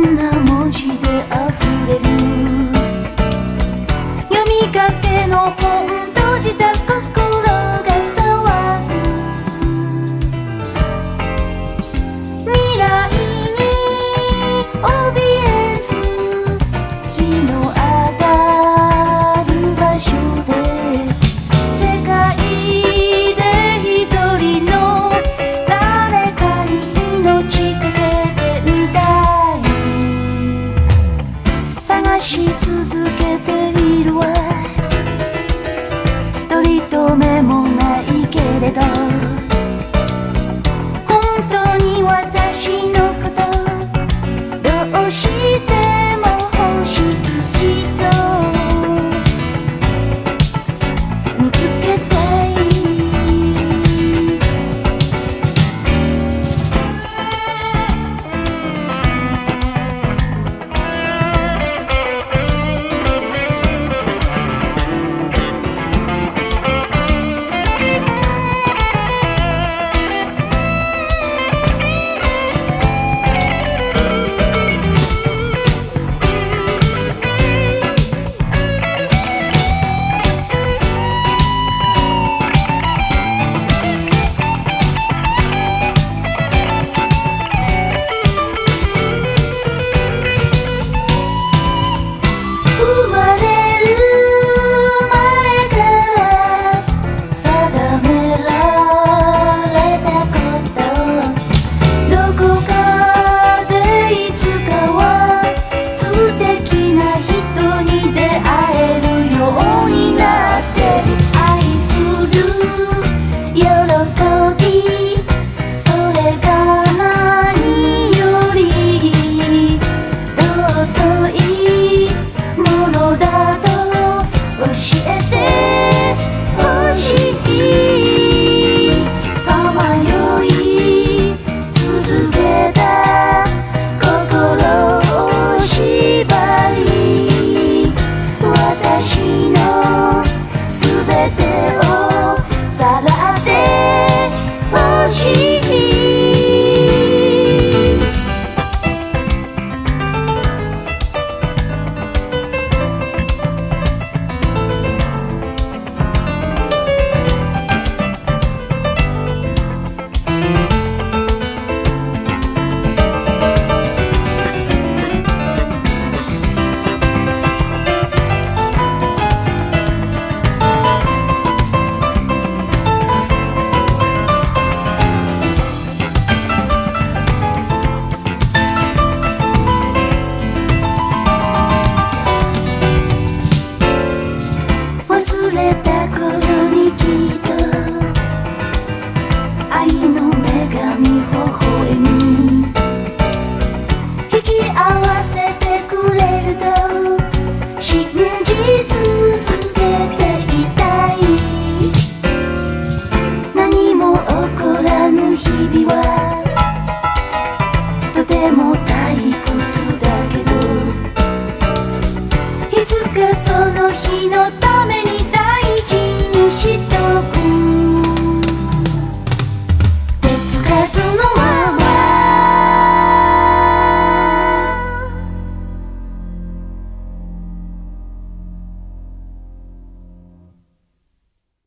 now Jesus.